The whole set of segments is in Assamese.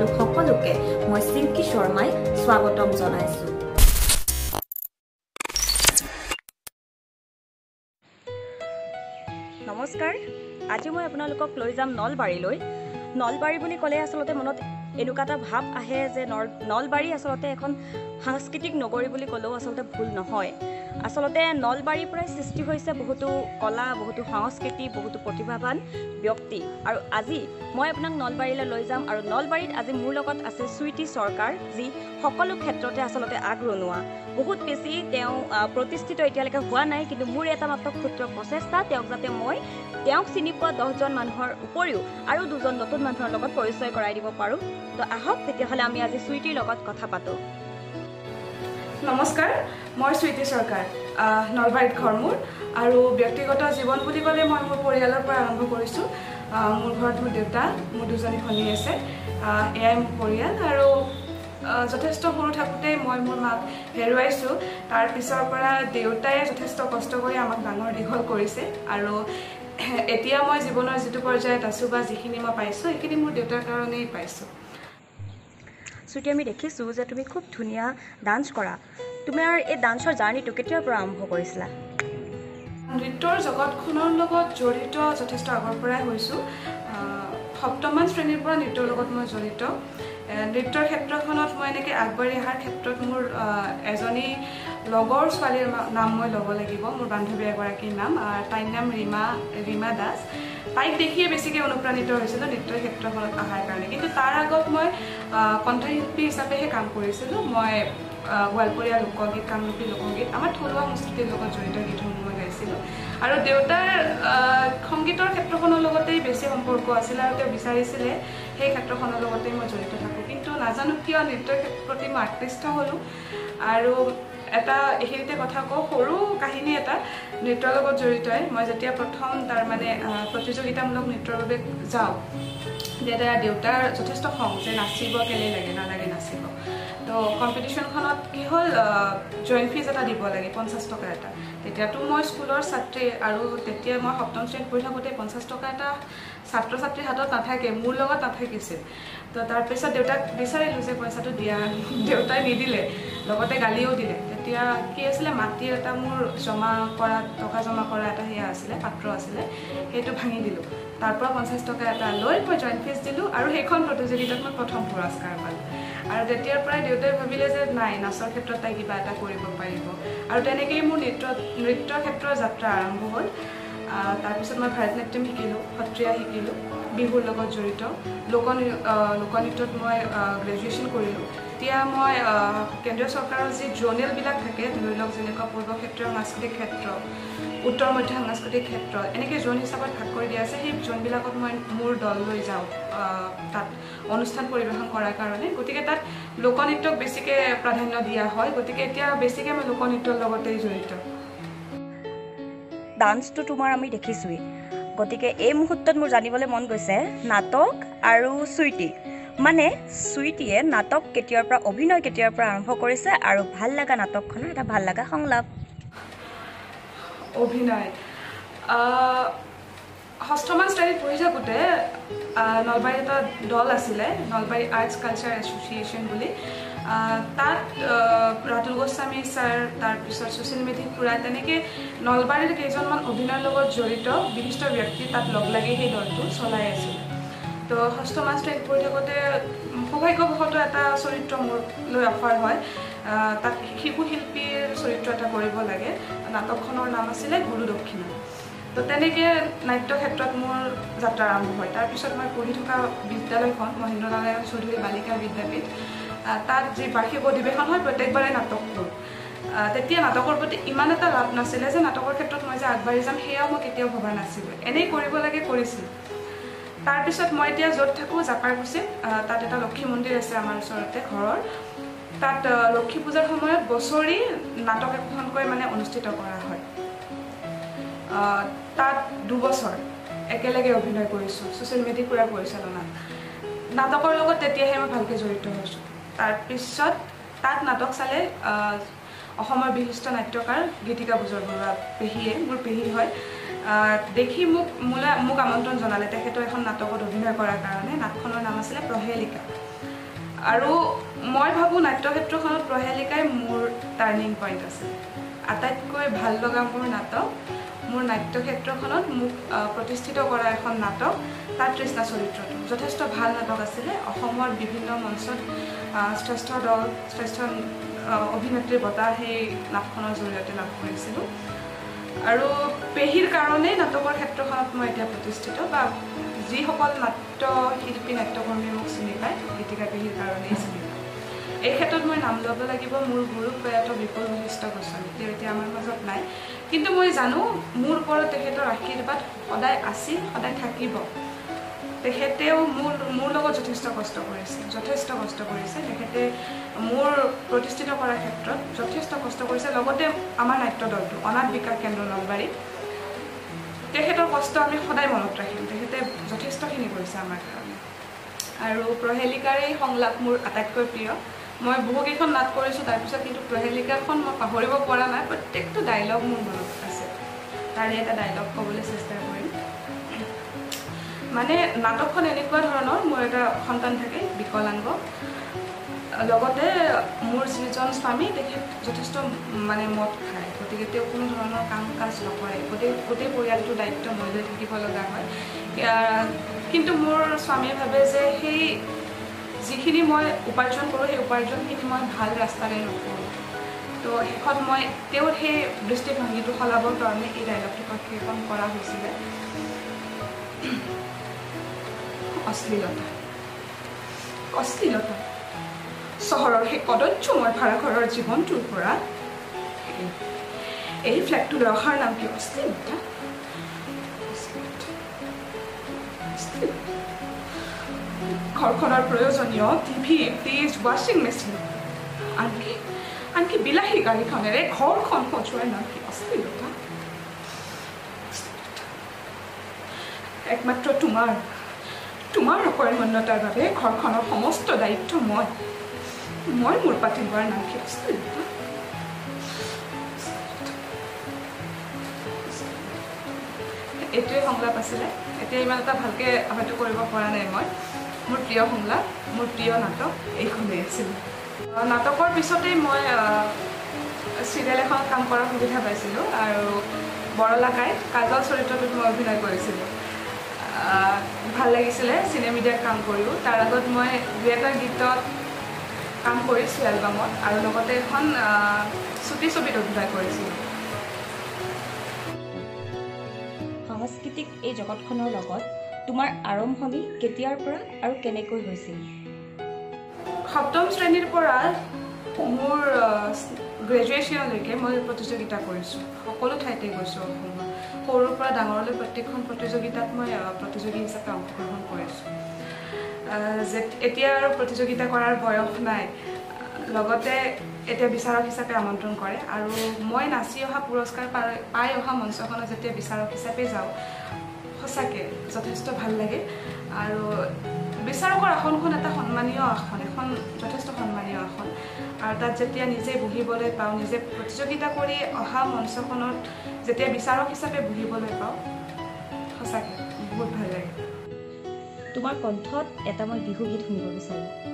আপোনালোক সকলোকে মই চিংকি শৰ্মাই স্বাগতম জনাইছোঁ। নমস্কাৰ। আজি মই আপোনালোকক লৈ যাম নলবাৰীলৈ। নলবাৰী বুলি ক'লে আচলতে মনত এনেকুৱা এটা ভাৱ আহে যে নল নলবাৰী আচলতে এখন সাংস্কৃতিক নগৰী বুলি ক'লেও আচলতে ভুল নহয়। আচলতে নলবাৰীৰ পৰাই সৃষ্টি হৈছে বহুতো কলা বহুতো সংস্কৃতি বহুতো প্ৰতিভাৱান ব্যক্তি। আৰু আজি মই আপোনাক নলবাৰীলৈ লৈ যাম আৰু নলবাৰীত আজি মোৰ লগত আছে চুইটি চৰকাৰ যি সকলো ক্ষেত্ৰতে আচলতে আগৰণুৱা বহুত বেছি তেওঁ প্ৰতিষ্ঠিত এতিয়ালৈকে হোৱা নাই কিন্তু মোৰ এটা মাত্ৰ ক্ষুদ্ৰ প্ৰচেষ্টা তেওঁক যাতে মই তেওঁক চিনি পোৱা দহজন মানুহৰ উপৰিও আৰু দুজন নতুন মানুহৰ লগত পৰিচয় কৰাই দিব পাৰোঁ। তো আহক তেতিয়াহ'লে আমি আজি চুইটিৰ লগত কথা পাতোঁ। নমস্কাৰ মই স্মৃতি চৰকাৰ নলবাৰীত ঘৰ মোৰ আৰু ব্যক্তিগত জীৱন বুলি ক'লে মই মোৰ পৰিয়ালৰ পৰা আৰম্ভ কৰিছোঁ। মোৰ ঘৰত মোৰ দেউতা মোৰ দুজনী ভনী আছে এয়াই মোৰ পৰিয়াল আৰু যথেষ্ট সৰু থাকোঁতেই মই মোৰ মাক হেৰুৱাইছোঁ। তাৰপিছৰ পৰা দেউতাই যথেষ্ট কষ্ট কৰি আমাক ডাঙৰ দীঘল কৰিছে আৰু এতিয়া মই জীৱনৰ যিটো পৰ্যায়ত আছোঁ বা যিখিনি মই পাইছোঁ সেইখিনি মোৰ দেউতাৰ কাৰণেই পাইছোঁ। চুটি আমি দেখিছোঁ যে তুমি খুব ধুনীয়া ডান্স কৰা। তোমাৰ এই ডান্সৰ জাৰ্ণিটো কেতিয়াৰ পৰা আৰম্ভ কৰিছিলা? নৃত্যৰ জগতখনৰ লগত জড়িত যথেষ্ট আগৰ পৰাই হৈছোঁ। সপ্তমমান শ্ৰেণীৰ পৰা নৃত্যৰ লগত মই জড়িত। নৃত্যৰ ক্ষেত্ৰখনত মই এনেকৈ আগবাঢ়ি অহাৰ ক্ষেত্ৰত মোৰ এজনী লগৰ ছোৱালীৰ নাম মই ল'ব লাগিব। মোৰ বান্ধৱী এগৰাকীৰ নাম তাইৰ নাম ৰীমা ৰীমা দাস। তাইক দেখিয়ে বেছিকৈ অনুপ্ৰাণিত হৈছিলোঁ নৃত্যৰ ক্ষেত্ৰখনত অহাৰ কাৰণে। কিন্তু তাৰ আগত মই কণ্ঠশিল্পী হিচাপেহে কাম কৰিছিলোঁ। মই গোৱালপৰীয়া লোকগীত কামৰূপী লোকগীত আমাৰ থলুৱা সংস্কৃতিৰ লগত জড়িত গীতসমূহ মই গাইছিলোঁ। আৰু দেউতাৰ সংগীতৰ ক্ষেত্ৰখনৰ লগতেই বেছি সম্পৰ্ক আছিলে আৰু তেওঁ বিচাৰিছিলে সেই ক্ষেত্ৰখনৰ লগতেই মই জড়িত থাকোঁ। কিন্তু নাজানো কিয় নৃত্যৰ প্ৰতি মই আকৃষ্ট হ'লোঁ। আৰু এটা এইখিনিতে কথা কওঁ সৰু কাহিনী এটা নৃত্যৰ লগত জড়িতই। মই যেতিয়া প্ৰথম তাৰ মানে প্ৰতিযোগিতামূলক নৃত্যৰ বাবে যাওঁ তেতিয়া দেউতাৰ যথেষ্ট খং যে নাচিব কেলে লাগে নালাগে নাচিব। তো কম্পিটিশ্যনখনত কি হ'ল জইণ্ট ফিজ এটা দিব লাগে পঞ্চাছ টকা এটা। তেতিয়াতো মই স্কুলৰ ছাত্ৰী আৰু তেতিয়া মই সপ্তম শ্ৰেণীত পঢ়ি থাকোঁতে পঞ্চাছ টকা এটা ছাত্ৰ ছাত্ৰীৰ হাতত নাথাকে মোৰ লগত নাথাকিছিল। তো তাৰপিছত দেউতাক বিচাৰিলোঁ যে পইচাটো দিয়া দেউতাই নিদিলে লগতে গালিও দিলে। তেতিয়া কি আছিলে মাটিৰ এটা মোৰ জমা কৰা টকা জমা কৰা এটা সেয়া আছিলে পাত্ৰ আছিলে সেইটো ভাঙি দিলোঁ। তাৰ পৰা পঞ্চাছ টকা এটা লৈ মই জইণ্ট ফিজ দিলোঁ আৰু সেইখন প্ৰতিযোগিতাত মই প্ৰথম পুৰস্কাৰ পালোঁ। আৰু তেতিয়াৰ পৰাই দেউতাই ভাবিলে যে নাই নাচৰ ক্ষেত্ৰত তাই কিবা এটা কৰিব পাৰিব। আৰু তেনেকৈয়ে মোৰ নৃত্য নৃত্যৰ ক্ষেত্ৰৰ যাত্ৰা আৰম্ভ হ'ল। তাৰপিছত মই ভাৰত নাট্যম শিকিলোঁ সত্ৰীয়া শিকিলোঁ বিহুৰ লগত জড়িত। লোক লোকনৃত্যত মই গ্ৰেজুৱেশ্যন কৰিলোঁ। এতিয়া মই কেন্দ্ৰীয় চৰকাৰৰ যি জ'নেলবিলাক থাকে ধৰি লওক যেনেকুৱা পূৰ্ব ক্ষেত্ৰীয় সাংস্কৃতিক ক্ষেত্ৰ উত্তৰ মধ্য সাংস্কৃতিক ক্ষেত্ৰ এনেকৈ জোন হিচাপত ভাগ কৰি দিয়া আছে সেই জোনবিলাকত মই মোৰ দল লৈ যাওঁ তাত অনুষ্ঠান পৰিৱেশন কৰাৰ কাৰণে। গতিকে তাত লোকনৃত্যক বেছিকৈ প্ৰাধান্য দিয়া হয় গতিকে এতিয়া বেছিকৈ মই লোকনৃত্যৰ লগতেই জড়িত। ডান্সটো তোমাৰ আমি দেখিছোঁৱেই। গতিকে এই মুহূৰ্তত মোৰ জানিবলৈ মন গৈছে নাটক আৰু চুইটি। মানে চুইটিয়ে নাটক কেতিয়াৰ পৰা অভিনয় কেতিয়াৰ পৰা আৰম্ভ কৰিছে আৰু ভাল লগা নাটকখনৰ এটা ভাল লগা সংলাপ। অভিনয়। ষষ্ঠমান শ্ৰেণীত পঢ়ি থাকোঁতে নলবাৰীত এটা দল আছিলে নলবাৰী আৰ্টছ কালচাৰ এছ'চিয়েশ্যন বুলি। তাত ৰাতুল গোস্বামী ছাৰ তাৰপিছত সুশীল মেধি খুৰা তেনেকৈ নলবাৰীৰ কেইজনমান অভিনয়ৰ লগত জড়িত বিশিষ্ট ব্যক্তি তাত লগ লাগি সেই দলটো চলাই আছিল। তো ষষ্ঠমান শ্ৰেণীত পঢ়ি থাকোঁতে সৌভাগ্যবশতঃ এটা চৰিত্ৰ মোৰ লৈ অফাৰ হয়। তাত শিশু শিল্পীৰ চৰিত্ৰ এটা কৰিব লাগে। নাটকখনৰ নাম আছিলে গুৰু দক্ষিণা। তো তেনেকৈ নাট্য ক্ষেত্ৰত মোৰ যাত্ৰা আৰম্ভ হয়। তাৰপিছত মই পঢ়ি থকা বিদ্যালয়খন মহেন্দ্ৰ নাৰায়ণ চৌধুৰী বালিকা বিদ্যাপীঠ তাত যি বাৰ্ষিক অধিৱেশন হয় প্ৰত্যেকবাৰে নাটক কৰোঁ। তেতিয়া নাটকৰ প্ৰতি ইমান এটা লাভ নাছিলে যে নাটকৰ ক্ষেত্ৰত মই যে আগবাঢ়ি যাম সেয়াও মই কেতিয়াও ভবা নাছিলোঁ। এনেই কৰিব লাগে কৰিছিলোঁ। তাৰপিছত মই এতিয়া য'ত থাকোঁ জাপাৰকুচিত তাত এটা লক্ষী মন্দিৰ আছে আমাৰ ওচৰতে ঘৰৰ। তাত লক্ষী পূজাৰ সময়ত বছৰি নাটক এখনকৈ মানে অনুষ্ঠিত কৰা হয়। তাত দুবছৰ একেলগে অভিনয় কৰিছোঁ ছ'চিয়েল মিডিয়া পুৰা পৰিচালনাত নাটকৰ লগত তেতিয়াহে মই ভালকৈ জড়িত হৈছোঁ। তাৰপিছত তাত নাটক চালে অসমৰ বিশিষ্ট নাট্যকাৰ গীতিকা বুজৰ বৰুৱা পেহীয়ে মোৰ পেহী হয়। দেখি মোক মোলৈ মোক আমন্ত্ৰণ জনালে। তেখেতৰ এখন নাটকত অভিনয় কৰাৰ কাৰণে। নাটখনৰ নাম আছিলে প্ৰহেলিকা। আৰু মই ভাবোঁ নাট্যক্ষেত্ৰখনত প্ৰহেলিকাই মোৰ টাৰ্ণিং পইণ্ট আছে। আটাইতকৈ ভাল লগা মোৰ নাটক মোৰ নাট্যক্ষেত্ৰখনত মোক প্ৰতিষ্ঠিত কৰা এখন নাটক তাৰ তৃষ্ণা চৰিত্ৰটো। যথেষ্ট ভাল নাটক আছিলে। অসমৰ বিভিন্ন মঞ্চত শ্ৰেষ্ঠ দল শ্ৰেষ্ঠ অভিনেত্ৰীৰ বঁটা সেই নাটখনৰ জৰিয়তে লাভ কৰিছিলোঁ। আৰু পেহীৰ কাৰণেই নাটকৰ ক্ষেত্ৰখনত মই এতিয়া প্ৰতিষ্ঠিত বা যিসকল নাট্য শিল্পী নাট্যকৰ্মীয়ে মোক চিনি পায় গীতিকা পেহীৰ কাৰণেই চিনি পায়। এই ক্ষেত্ৰত মই নাম ল'ব লাগিব মোৰ গুৰু প্ৰয়াত বিপুল বশিষ্ঠ গোস্বামী। তেওঁ এতিয়া আমাৰ মাজত নাই। কিন্তু মই জানো মোৰ ওপৰত তেখেতৰ আশীৰ্বাদ সদায় আছিল সদায় থাকিব। তেখেতেও মোৰ মোৰ লগত যথেষ্ট কষ্ট কৰিছে যথেষ্ট কষ্ট কৰিছে। তেখেতে মোৰ প্ৰতিষ্ঠিত কৰাৰ ক্ষেত্ৰত যথেষ্ট কষ্ট কৰিছে। লগতে আমাৰ নাট্য দলটো অনাথ বিকাশ কেন্দ্ৰ নলবাৰী। তেখেতৰ কষ্ট আমি সদায় মনত ৰাখিম। তেখেতে যথেষ্টখিনি কৰিছে আমাৰ কাৰণে। আৰু প্ৰহেলিকাৰ এই সংলাপ মোৰ আটাইতকৈ প্ৰিয়। মই বহুকেইখন নাট কৰিছোঁ তাৰপিছত কিন্তু প্ৰহেলিকাখন মই পাহৰিব পৰা নাই প্ৰত্যেকটো ডাইলগ মোৰ মনত আছে। তাৰে এটা ডাইলগ ক'বলৈ চেষ্টা কৰিম। মানে নাটকখন এনেকুৱা ধৰণৰ মোৰ এটা সন্তান থাকে বিকলাংগ। লগতে মোৰ যিজন স্বামী তেখেত যথেষ্ট মানে মদ খায় গতিকে তেওঁ কোনো ধৰণৰ কাম কাজ নকৰে। গোটেই গোটেই পৰিয়ালটোৰ দায়িত্ব মই লৈ থাকিব লগা হয়। কিন্তু মোৰ স্বামীয়ে ভাবে যে সেই যিখিনি মই উপাৰ্জন কৰোঁ সেই উপাৰ্জনখিনি মই ভাল ৰাস্তাৰে নকৰোঁ। তো শেষত মই তেওঁৰ সেই দৃষ্টিভংগীটো সলাবৰ কাৰণে এই ডাইলগটো প্ৰক্ষেপণ কৰা হৈছিলে। অশ্লীলতা। অশ্লীলতা। চহৰৰ সেই কদৰ্যময় ভাড়াঘৰৰ জীৱনটোৰ পৰা এই ফ্লেটটোলৈ অহাৰ নাম কি? অশ্লীলতা। ঘৰখনৰ প্ৰয়োজনীয় টিভি ফ্ৰিজ ৱাশ্বিং মেচিন আনকি আনকি বিলাহী গাড়ীখনেৰে ঘৰখন সজোৱাৰ নাম কি অশ্লীলতা একমাত্ৰ তোমাৰ তোমাৰ অকৰ্মণ্যতাৰ বাবে ঘৰখনৰ সমস্ত দায়িত্ব মই। মই মোৰ পাতি লোৱাৰ নাম কি অশ্লীলতা এইটোৱে সংলাপ আছিলে। এতিয়া ইমান এটা ভালকৈ হয়তো কৰিব পৰা নাই মই। মোৰ প্ৰিয় সংলাপ মোৰ প্ৰিয় নাটক এইখনেই আছিলে নাটকৰ পিছতেই মই চিৰিয়েল এখনত কাম কৰাৰ সুবিধা পাইছিলোঁ আৰু বৰলাকাই কাজল চৰিত্ৰটোত মই অভিনয় কৰিছিলোঁ। ভাল লাগিছিলে চিনেমিডিয়াত কাম কৰিও। তাৰ আগত মই দুই এটা গীতত কাম কৰিছোঁ এলবামত আৰু লগতে এখন চুটি ছবিত অভিনয় কৰিছিলোঁ। সাংস্কৃতিক এই জগতখনৰ লগত তোমাৰ আৰম্ভণি কেতিয়াৰ পৰা আৰু কেনেকৈ হৈছিল? সপ্তম শ্ৰেণীৰ পৰা মোৰ গ্ৰেজুৱেশ্যনলৈকে মই প্ৰতিযোগিতা কৰিছোঁ। সকলো ঠাইতে গৈছোঁ অসমৰ সৰুৰ পৰা ডাঙৰলৈ প্ৰত্যেকখন প্ৰতিযোগিতাত মই প্ৰতিযোগী হিচাপে অংশগ্ৰহণ কৰিছোঁ। এতিয়া আৰু প্ৰতিযোগিতা কৰাৰ বয়স নাই। লগতে এতিয়া বিচাৰক হিচাপে আমন্ত্ৰণ কৰে। আৰু মই নাচি অহা পুৰস্কাৰ পাই অহা মঞ্চখনত যেতিয়া বিচাৰক হিচাপে যাওঁ সঁচাকৈ যথেষ্ট ভাল লাগে। আৰু বিচাৰকৰ আসনখন এটা সন্মানীয় আসন এখন যথেষ্ট সন্মানীয় আসন। আৰু তাত যেতিয়া নিজে বহিবলৈ পাওঁ নিজে প্ৰতিযোগিতা কৰি অহা মঞ্চখনত যেতিয়া বিচাৰক হিচাপে বহিবলৈ পাওঁ সঁচাকৈ বহুত ভাল লাগে। তোমাৰ কণ্ঠত এটা মই বিহু গীত শুনিব বিচাৰোঁ।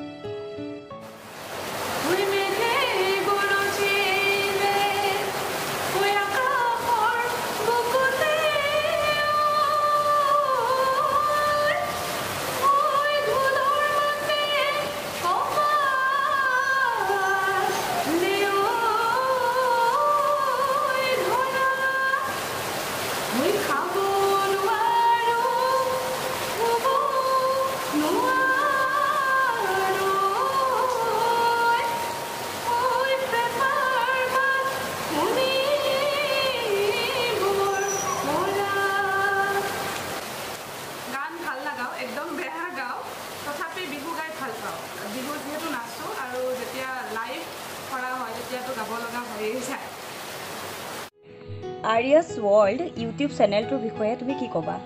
আৰিয়াছ ৱৰ্ল্ড ইউটিউব চেনেলটোৰ বিষয়ে তুমি কি ক'বা?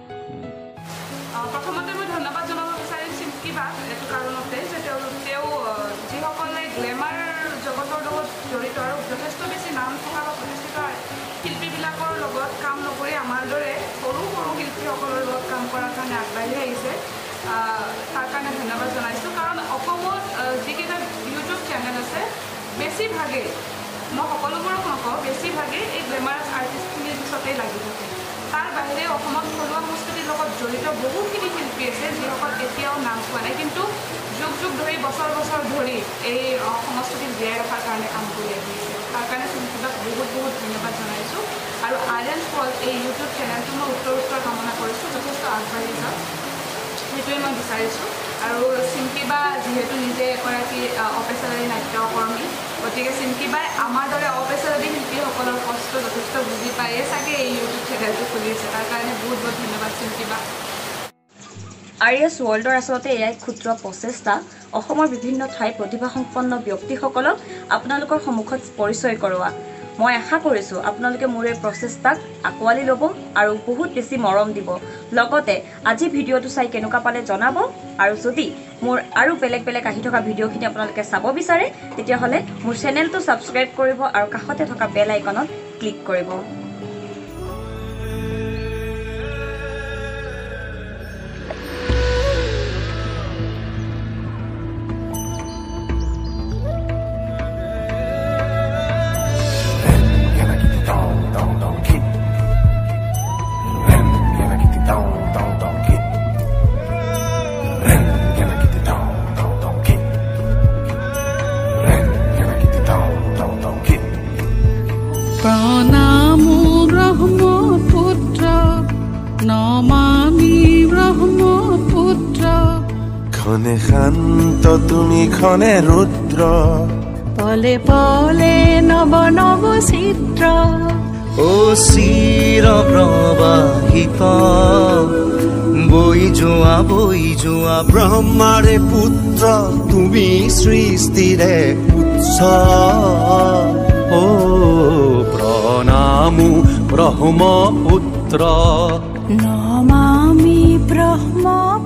প্ৰথমতে মই ধন্যবাদ জনাব বিচাৰিম চিম্কি বাক এইটো কাৰণতে যে তেওঁ তেওঁ যিসকলে গ্লেমাৰ জগতৰ লগত জড়িত আৰু যথেষ্ট বেছি নাম থকা বা প্ৰতিষ্ঠিত শিল্পীবিলাকৰ লগত কাম নকৰি আমাৰ দৰে সৰু সৰু শিল্পীসকলৰ লগত কাম কৰাৰ কাৰণে আগবাঢ়ি আহিছে। আহ, তাৰ কাৰণে ধন্যবাদ জনাইছোঁ। কাৰণ অসমত যিকেইটা ইউটিউব চেনেল আছে বেছিভাগেই মই সকলোবোৰক নকওঁ বেছিভাগেই এই গ্লেমাৰাছ আৰ্টিষ্টখিনিৰ পিছতেই লাগি থাকে। তাৰ বাহিৰে অসমত থলুৱা সংস্কৃতিৰ লগত জড়িত বহুখিনি শিল্পী আছে যিসকল এতিয়াও নাম পোৱা নাই। কিন্তু যুগ যুগ ধৰি বছৰ বছৰ ধৰি এই সংস্কৃতিক জীয়াই ৰখাৰ কাৰণে কাম কৰি আহিছে। তাৰ কাৰণে শিল্পীক বহুত বহুত ধন্যবাদ জনাইছোঁ। আৰু আইলেণ্ড ফল এই ইউটিউব চেনেলটো মই উত্তৰ উত্তৰ কামনা কৰিছোঁ যথেষ্ট আগবাঢ়ি যাওক। সেইটোৱে মই বিচাৰিছোঁ। আৰু চিম্পীবা যিহেতু নিজে এগৰাকী আহ, অপেচাদাৰী নাট্যকৰ্মী গতিকে চিম্পীবাই আমাৰ দৰে অপেচাদাৰী শিল্পীসকলৰ কষ্ট যথেষ্ট বুজি পায়ে চাগে এই ইউটিউব চেনেলটো খুলিছে। তাৰ কাৰণে বহুত বহুত ধন্যবাদ চিম্পীবা আৰ এছ ৱৰ্ল্ডৰ আচলতে এয়াই ক্ষুদ্ৰ প্ৰচেষ্টা। অসমৰ বিভিন্ন ঠাইৰ প্ৰতিভাসম্পন্ন ব্যক্তিসকলক আপোনালোকৰ সন্মুখত পৰিচয় কৰোৱা। মই আশা কৰিছোঁ আপোনালোকে মোৰ এই প্ৰচেষ্টাক আঁকোৱালি ল'ব আৰু বহুত বেছি মৰম দিব। লগতে আজি ভিডিঅ'টো চাই কেনেকুৱা পালে জনাব আৰু যদি মোৰ আৰু বেলেগ বেলেগ আহি থকা ভিডিঅ'খিনি আপোনালোকে চাব বিচাৰে তেতিয়াহ'লে মোৰ চেনেলটো ছাবস্ক্ৰাইব কৰিব আৰু কাষতে থকা বেল আইকনত ক্লিক কৰিব। তুমি ক্ষণে ৰুদ্ৰ। পলে পলে নৱ নৱ চিত্ৰ। চিৰ প্ৰবাহিত। বৈ যোৱা বৈ যোৱা ব্ৰহ্মাৰে পুত্ৰ। তুমি সৃষ্টিৰে উৎস ও প্ৰণামো ব্ৰহ্মপুত্ৰ। নমামি ব্ৰহ্মপুত্ৰ।